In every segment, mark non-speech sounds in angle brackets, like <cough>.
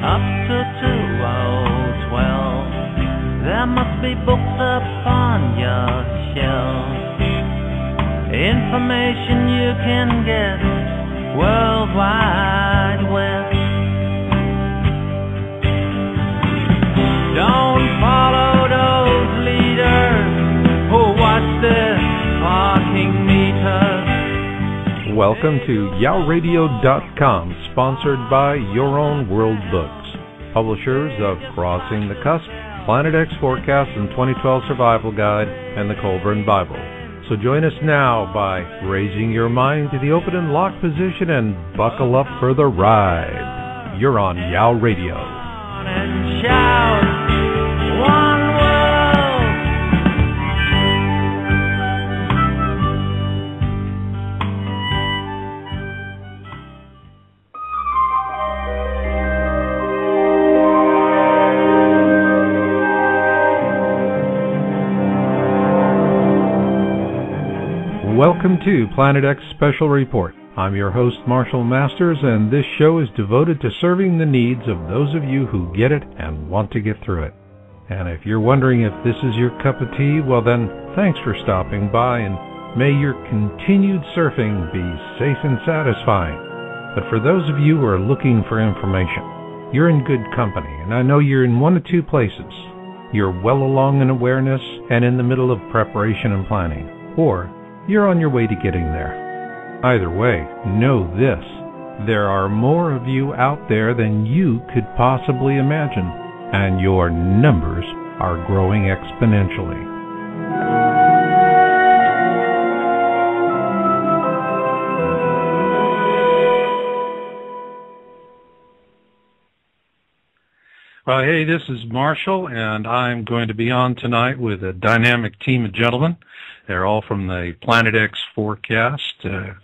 Up to 2012, there must be books upon your shelf. Information you can get World Welcome to YowRadio.com, sponsored by Your Own World Books, publishers of Crossing the Cusp, Planet X Forecast and 2012 Survival Guide, and the Kolbrin Bible. So join us now by raising your mind to the open and lock position and buckle up for the ride. You're on Yow Radio. Welcome to Planet X Special Report. I'm your host, Marshall Masters, and this show is devoted to serving the needs of those of you who get it and want to get through it. And if you're wondering if this is your cup of tea, well then, thanks for stopping by, and may your continued surfing be safe and satisfying. But for those of you who are looking for information, you're in good company, and I know you're in one of two places. You're well along in awareness and in the middle of preparation and planning, or you're on your way to getting there. Either way, know this. There are more of you out there than you could possibly imagine, and your numbers are growing exponentially. Well, hey, this is Marshall, and I'm going to be on tonight with a dynamic team of gentlemen. They're all from the Planet X forecast, uh,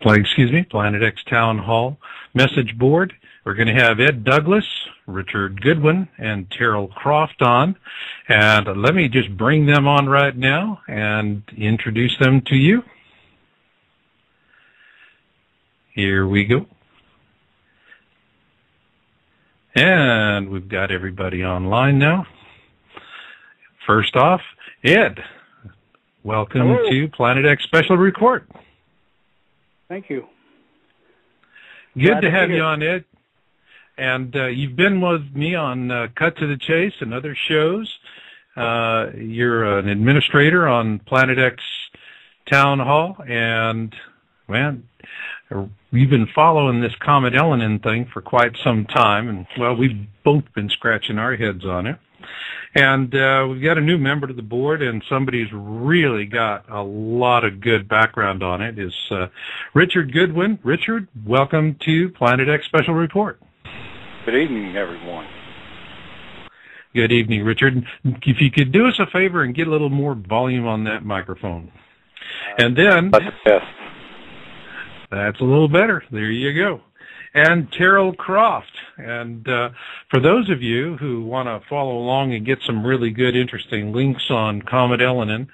play, excuse me, Planet X Town Hall message board. We're going to have Ed Douglas, Richard Goodwin, and Terral Croft on. And let me just bring them on right now and introduce them to you. Here we go. And we've got everybody online now. First off, Ed, welcome Hello. to Planet X Special Report. Thank you. Good Glad to have you on, Ed. And uh, you've been with me on uh, Cut to the Chase and other shows. Uh, you're an administrator on Planet X Town Hall, and man, we've been following this Comet Elenin thing for quite some time, and well, we've both been scratching our heads on it. And uh, we've got a new member to the board, and somebody's really got a lot of good background on it. Is uh, Richard Goodwin? Richard, welcome to Planet X Special Report. Good evening, everyone. Good evening, Richard. If you could do us a favor and get a little more volume on that microphone, and then That's the best. That's a little better. There you go. And Terral Croft. And uh, for those of you who want to follow along and get some really good, interesting links on Comet Elenin,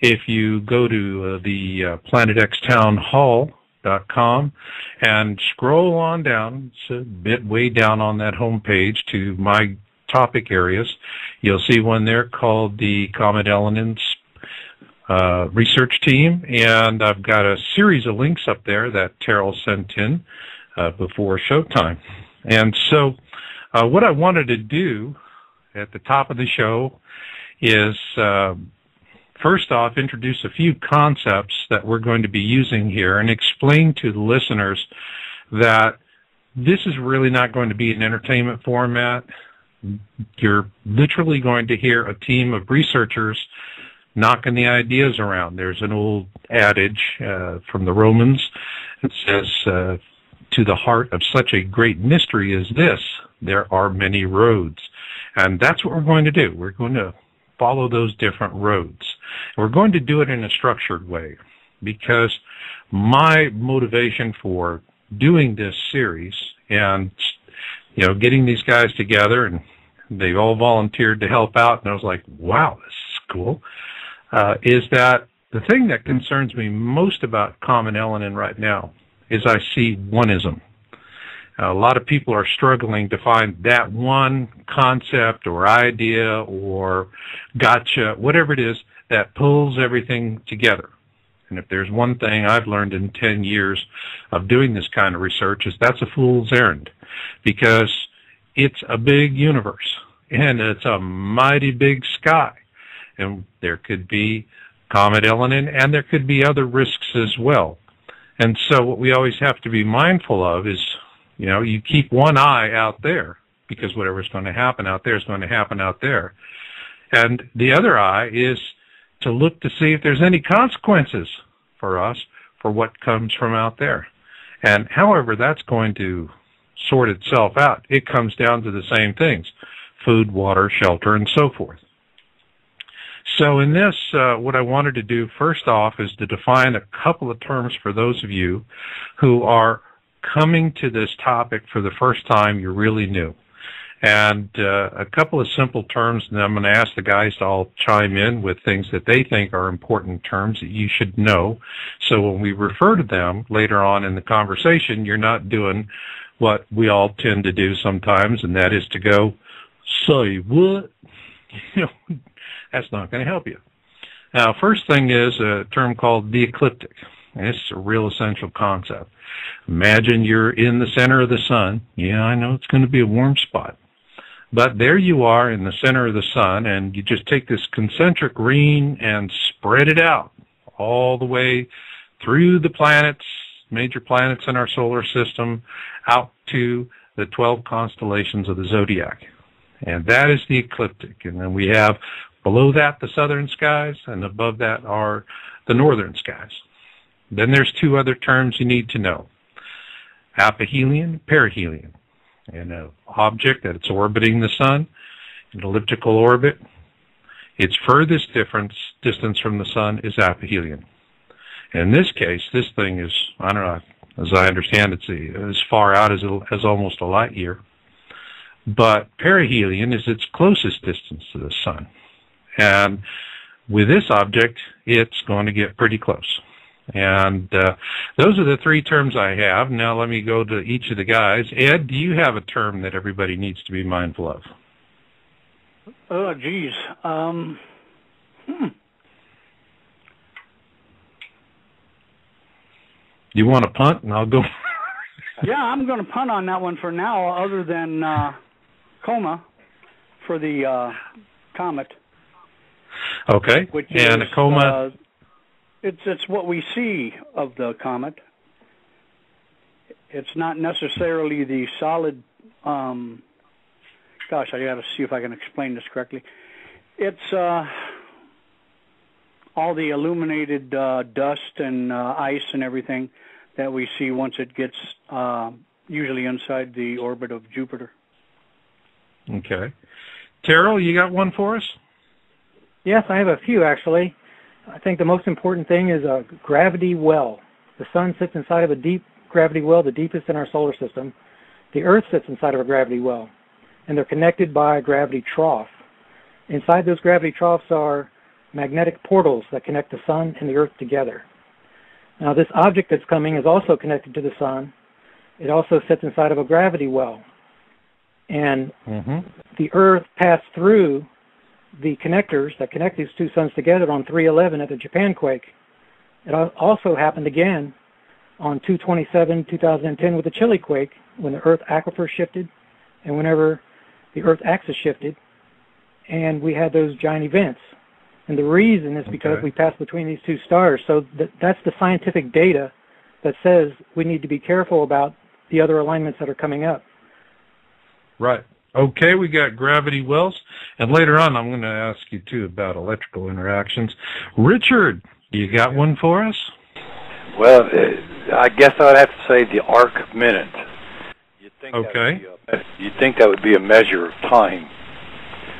if you go to uh, the uh, planetxtownhall.com and scroll on down, it's a bit way down on that home page to my topic areas, you'll see one there called the Comet Elenin uh, research team, and I've got a series of links up there that Terral sent in uh, before showtime. And so, uh, what I wanted to do at the top of the show is uh, first off introduce a few concepts that we're going to be using here and explain to the listeners that this is really not going to be an entertainment format. You're literally going to hear a team of researchers knocking the ideas around. There's an old adage uh, from the Romans that says, uh, "To the heart of such a great mystery as this, there are many roads," and that's what we're going to do. We're going to follow those different roads. We're going to do it in a structured way because my motivation for doing this series and you know getting these guys together and they all volunteered to help out and I was like, wow, this is cool. Uh, is that the thing that concerns me most about Comet Elenin right now is I see oneism. A lot of people are struggling to find that one concept or idea or gotcha, whatever it is, that pulls everything together. And if there's one thing I've learned in 10 years of doing this kind of research is that's a fool's errand because it's a big universe and it's a mighty big sky. And there could be Comet Elenin and there could be other risks as well. And so what we always have to be mindful of is, you know, you keep one eye out there because whatever's going to happen out there is going to happen out there. And the other eye is to look to see if there's any consequences for us for what comes from out there. And however that's going to sort itself out, it comes down to the same things food, water, shelter, and so forth. So in this, uh, what I wanted to do first off is to define a couple of terms for those of you who are coming to this topic for the first time, you're really new. And uh, a couple of simple terms, and I'm going to ask the guys to all chime in with things that they think are important terms that you should know. So when we refer to them later on in the conversation, you're not doing what we all tend to do sometimes, and that is to go, say what? <laughs> You know, that's not going to help you. Now, first thing is a term called the ecliptic. And it's a real essential concept. Imagine you're in the center of the sun. Yeah, I know it's going to be a warm spot. But there you are in the center of the sun, and you just take this concentric ring and spread it out all the way through the planets, major planets in our solar system, out to the 12 constellations of the zodiac. And that is the ecliptic. And then we have Below that, the southern skies, and above that are the northern skies. Then there's two other terms you need to know. Aphelion, perihelion. And an object that's orbiting the sun, an elliptical orbit, its furthest difference, distance from the sun is aphelion. In this case, this thing is, I don't know, as I understand it's as far out as, as almost a light year. But perihelion is its closest distance to the sun. And with this object, it's going to get pretty close. And uh, those are the three terms I have. Now let me go to each of the guys. Ed, do you have a term that everybody needs to be mindful of? Oh, geez. Um, hmm. You want to punt, and I'll go. <laughs> yeah, I'm going to punt on that one for now. Other than uh, coma for the uh, comet. Okay. Which and is, a coma. Uh, it's it's what we see of the comet. It's not necessarily the solid. Um, gosh, I got to see if I can explain this correctly. It's uh, all the illuminated uh, dust and uh, ice and everything that we see once it gets uh, usually inside the orbit of Jupiter. Okay. Terral, you got one for us? Yes, I have a few actually. I think the most important thing is a gravity well. The sun sits inside of a deep gravity well, the deepest in our solar system. The Earth sits inside of a gravity well, and they're connected by a gravity trough. Inside those gravity troughs are magnetic portals that connect the sun and the Earth together. Now, this object that's coming is also connected to the sun. It also sits inside of a gravity well. And mm-hmm. the Earth passed through the connectors that connect these two suns together on 311 at the Japan quake. It also happened again on 227 2010 with the Chile quake when the Earth aquifer shifted and whenever the Earth axis shifted, and we had those giant events. And the reason is because okay. we passed between these two stars. So th- that's the scientific data that says we need to be careful about the other alignments that are coming up. Right. Okay, we got gravity wells, and later on I'm going to ask you too about electrical interactions. Richard, you got one for us? Well, uh, I guess I'd have to say the arc minute. You'd think okay. A, you'd think that would be a measure of time,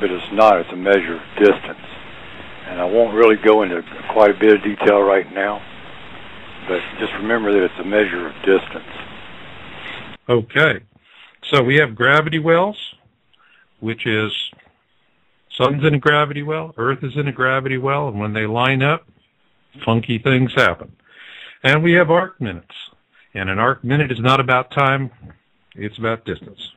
but it's not. It's a measure of distance. And I won't really go into quite a bit of detail right now, but just remember that it's a measure of distance. Okay. So we have gravity wells, which is sun's in a gravity well, Earth is in a gravity well, and when they line up, funky things happen. And we have arc minutes. And an arc minute is not about time, It's about distance.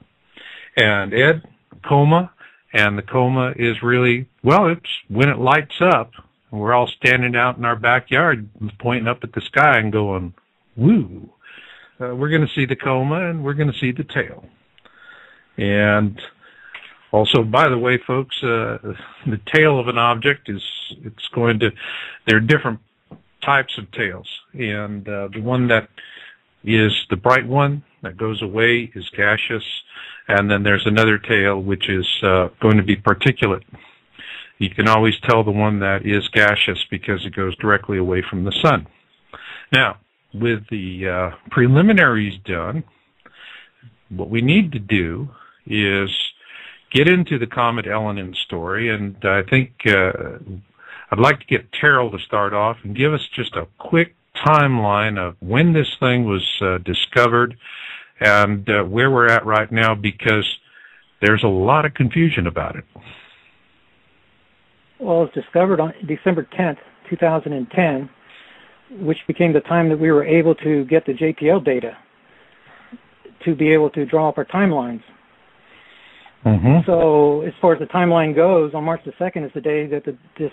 And Ed, coma, and the coma is really well. It's when it lights up. and We're all standing out in our backyard, pointing up at the sky and going, "Woo!" Uh, we're going to see the coma, and we're going to see the tail. And also, by the way, folks, uh, the tail of an object is it's going to. There are different types of tails, and uh, the one that is the bright one that goes away is gaseous, and then there's another tail which is uh, going to be particulate. You can always tell the one that is gaseous because it goes directly away from the sun. Now, with the uh, preliminaries done, what we need to do is get into the Comet Elenin story, and I think uh, I'd like to get Terral to start off and give us just a quick timeline of when this thing was uh, discovered and uh, where we're at right now because there's a lot of confusion about it. Well, it was discovered on December 10th, 2010, which became the time that we were able to get the JPL data to be able to draw up our timelines. Mm-hmm. So, as far as the timeline goes, on March the 2nd is the day that the, this.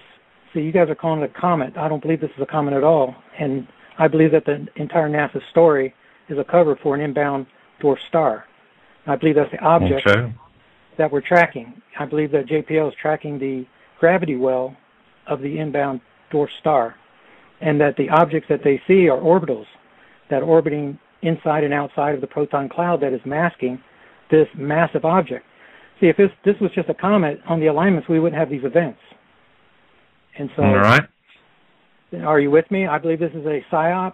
So, you guys are calling it a comet. I don't believe this is a comet at all. And I believe that the entire NASA story is a cover for an inbound dwarf star. I believe that's the object Okay. that we're tracking. I believe that JPL is tracking the gravity well of the inbound dwarf star, and that the objects that they see are orbitals that are orbiting inside and outside of the proton cloud that is masking this massive object. See, if this, this was just a comet on the alignments, we wouldn't have these events. And so, All right. are you with me? I believe this is a PSYOP.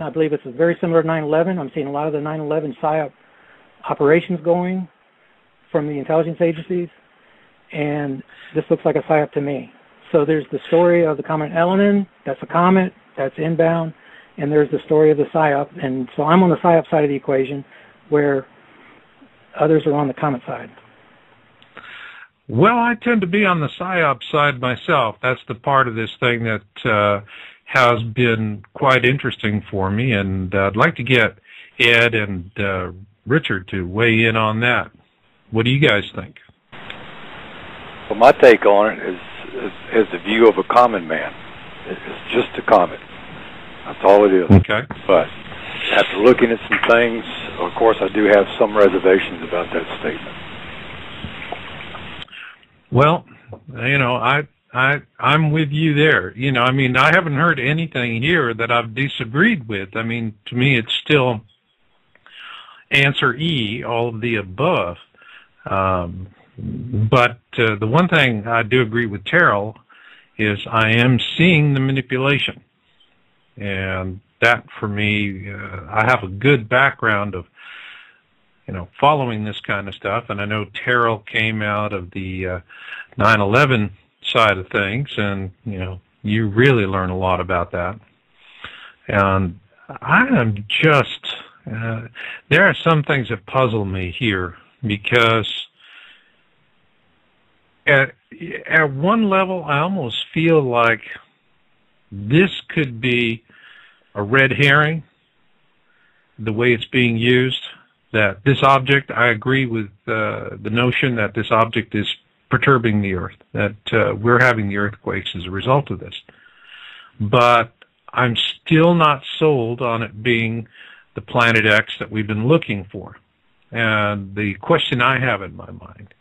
I believe it's a very similar to 9/11. I'm seeing a lot of the 9/11 PSYOP operations going from the intelligence agencies, and this looks like a PSYOP to me. So there's the story of the comet Elenin. That's a comet. That's inbound, and there's the story of the PSYOP. And so I'm on the PSYOP side of the equation, where others are on the comet side. Well, I tend to be on the psyop side myself. That's the part of this thing that uh, has been quite interesting for me, and uh, I'd like to get Ed and uh, Richard to weigh in on that. What do you guys think? Well, my take on it is, is, is the view of a common man. It- It's just a comet. That's all it is. Okay. But after looking at some things, of course, I do have some reservations about that statement. Well, you know, I I I'm with you there. You know, I mean, I haven't heard anything here that I've disagreed with. I mean, to me, it's still answer E, all of the above. Um, but uh, the one thing I do agree with Terral is I am seeing the manipulation, and that for me, uh, I have a good background of you know, following this kind of stuff. And I know Terral came out of the uh, 9/11 side of things, and you know, you really learn a lot about that. And I am just uh, there are some things that puzzle me here because at at one level, I almost feel like this could be a red herring the way it's being used that this object, I agree with uh, the notion that this object is perturbing the Earth, that uh, we're having the earthquakes as a result of this. But I'm still not sold on it being the Planet X that we've been looking for. And the question I have in my mind